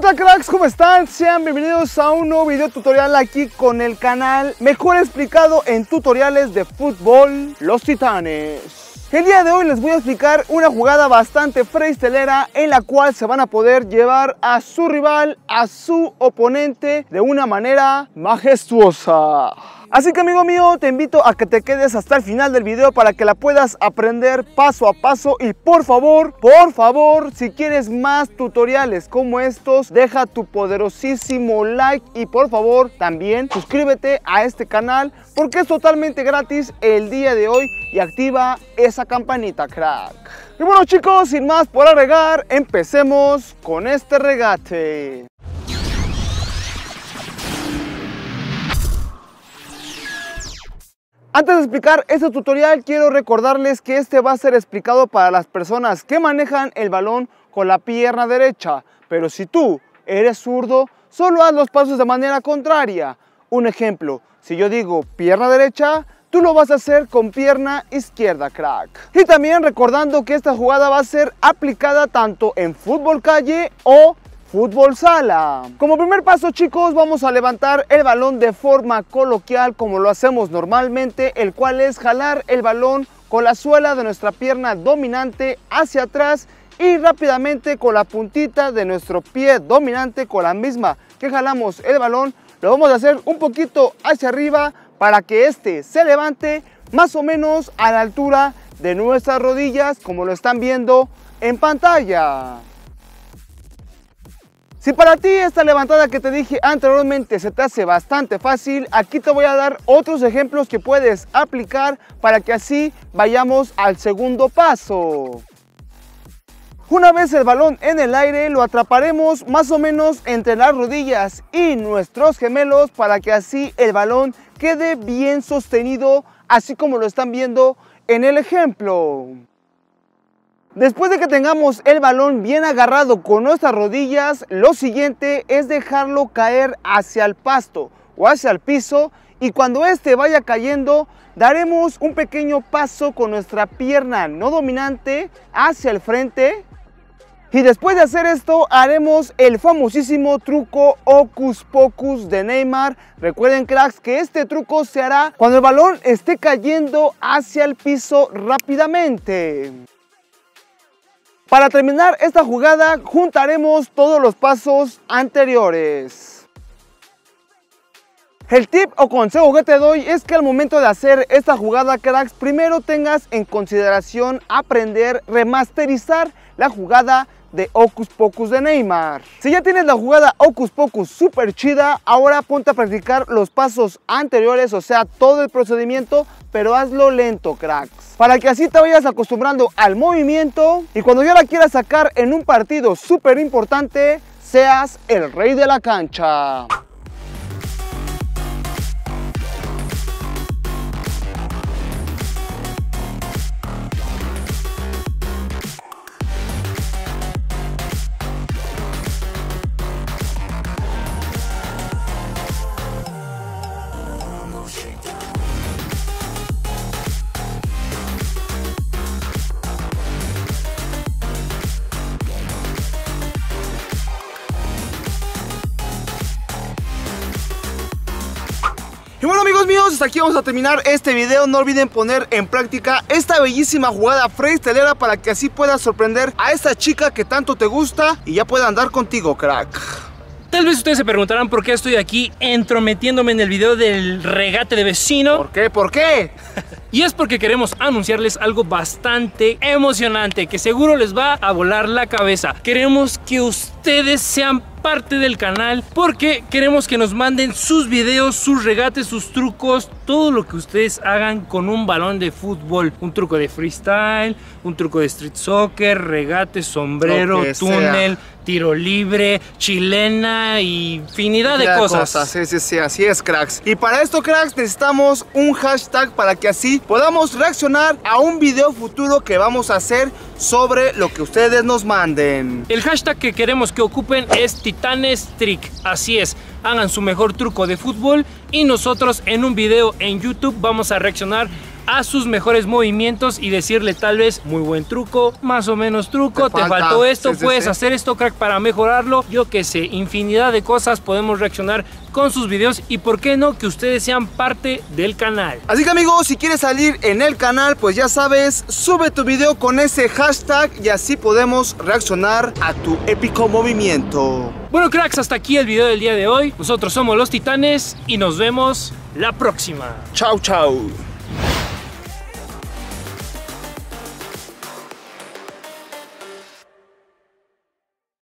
tal cracks? ¿Cómo están? Sean bienvenidos a un nuevo video tutorial aquí con el canal Mejor explicado en tutoriales de fútbol Los Titanes el día de hoy les voy a explicar una jugada bastante freestelera en la cual se van a poder llevar a su rival, a su oponente de una manera majestuosa. Así que amigo mío, te invito a que te quedes hasta el final del video para que la puedas aprender paso a paso y por favor, por favor, si quieres más tutoriales como estos, deja tu poderosísimo like y por favor también suscríbete a este canal porque es totalmente gratis el día de hoy y activa esa campanita crack. Y bueno chicos, sin más por agregar, empecemos con este regate. Antes de explicar este tutorial, quiero recordarles que este va a ser explicado para las personas que manejan el balón con la pierna derecha. Pero si tú eres zurdo, solo haz los pasos de manera contraria. Un ejemplo, si yo digo pierna derecha, tú lo vas a hacer con pierna izquierda, crack. Y también recordando que esta jugada va a ser aplicada tanto en fútbol calle o fútbol sala. Como primer paso chicos vamos a levantar el balón de forma coloquial como lo hacemos normalmente, el cual es jalar el balón con la suela de nuestra pierna dominante hacia atrás y rápidamente con la puntita de nuestro pie dominante con la misma que jalamos el balón, lo vamos a hacer un poquito hacia arriba para que este se levante más o menos a la altura de nuestras rodillas como lo están viendo en pantalla. Si para ti esta levantada que te dije anteriormente se te hace bastante fácil, aquí te voy a dar otros ejemplos que puedes aplicar para que así vayamos al segundo paso. Una vez el balón en el aire lo atraparemos más o menos entre las rodillas y nuestros gemelos para que así el balón quede bien sostenido así como lo están viendo en el ejemplo. Después de que tengamos el balón bien agarrado con nuestras rodillas, lo siguiente es dejarlo caer hacia el pasto o hacia el piso y cuando este vaya cayendo daremos un pequeño paso con nuestra pierna no dominante hacia el frente y después de hacer esto haremos el famosísimo truco Ocus Pocus de Neymar. Recuerden cracks que este truco se hará cuando el balón esté cayendo hacia el piso rápidamente. Para terminar esta jugada juntaremos todos los pasos anteriores. El tip o consejo que te doy es que al momento de hacer esta jugada cracks primero tengas en consideración aprender remasterizar la jugada de Ocus Pocus de Neymar. Si ya tienes la jugada Ocus Pocus super chida, ahora ponte a practicar los pasos anteriores, o sea, todo el procedimiento, pero hazlo lento, cracks. Para que así te vayas acostumbrando al movimiento y cuando ya la quieras sacar en un partido súper importante, seas el rey de la cancha. Y bueno amigos míos, hasta aquí vamos a terminar este video. No olviden poner en práctica esta bellísima jugada freestylera para que así puedas sorprender a esta chica que tanto te gusta y ya pueda andar contigo, crack. Tal vez ustedes se preguntarán por qué estoy aquí entrometiéndome en el video del regate de vecino. ¿Por qué? ¿Por qué? y es porque queremos anunciarles algo bastante emocionante que seguro les va a volar la cabeza. Queremos que ustedes sean parte del canal porque queremos que nos manden sus videos, sus regates, sus trucos, todo lo que ustedes hagan con un balón de fútbol. Un truco de freestyle, un truco de street soccer, regate, sombrero, túnel, tiro libre, chilena y infinidad de cosas. Sí, sí, sí, así es, cracks. Y para esto, cracks, necesitamos un hashtag para que así podamos reaccionar a un video futuro que vamos a hacer sobre lo que ustedes nos manden. El hashtag que queremos que ocupen es Titanes Trick. Así es, hagan su mejor truco de fútbol y nosotros en un video en YouTube vamos a reaccionar a sus mejores movimientos y decirle tal vez muy buen truco, más o menos truco, Te te, falta, faltó esto, sí, puedes sí. hacer esto crack para mejorarlo, yo que sé, infinidad de cosas podemos reaccionar con sus videos y por qué no que ustedes sean parte del canal. Así que amigos, si quieres salir en el canal, pues ya sabes, sube tu video con ese hashtag y así podemos reaccionar a tu épico movimiento. Bueno cracks, hasta aquí el video del día de hoy. Nosotros somos los Titanes y nos vemos la próxima. Chau, chau.